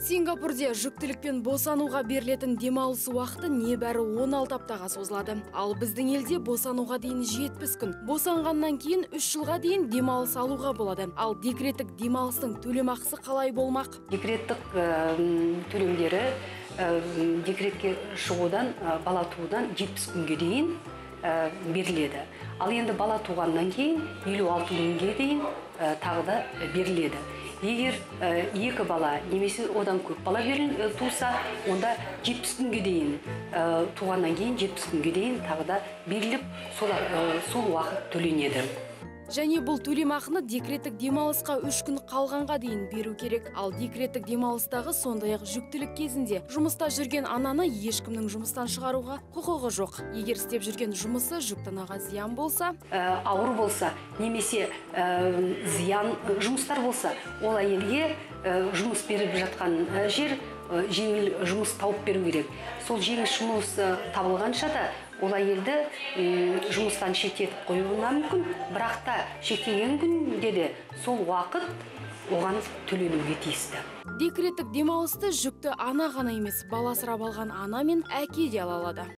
Сингапурде жүктілікпен босануға берілетін демалыс уақыты небәрі 16 аптаға созылады. Ал біздің елде босануға дейін 70 күн. Босанғаннан кейін 3 жылға дейін демалыс алуға болады. Ал декреттік демалыстың төлемақысы қалай болмақ? декреттік м, төлемдері м, декретке шығудан ә, бала туудан 70 күнге дейін ә, беріледі. Ал енді бала туғаннан кейін 56 күнге дейін ә, тағы да беріледі. Егер ә, екі бала немесе одан көп бала беріл- ә, туса онда 70 күнге дейін туғаннан кейін 70 күнге дейін тағы да беріліп сол, сол уақыт төленеді. Және бұл төлемақыны декреттік демалысқа 3 күн қалғанға дейін беру керек. Ал декреттік демалыстағы сондай ақ жүктілік кезінде жұмыста жүрген ананы ешкімнің жұмыстан шығаруға құқығы жоқ. Егер істеп жүрген жұмысы жүкті анаға зиян болса, ә, ауыр болса немесе ә, зиян ә, жұмыстар болса ол әйелге жұмыс беріп жатқан жер жеңіл жұмыс тауып беру керек. Сол жеңіл жұмыс табылғанша да ол әйелді м, жұмыстан шеттетіп қоюы мүмкін. Бірақ та шеттеген күнде де сол уақыт оған төленуге тиісті. Декреттік демалысты жүкті ана ғана емес, бала асырап алған ана мен әке де ала алады.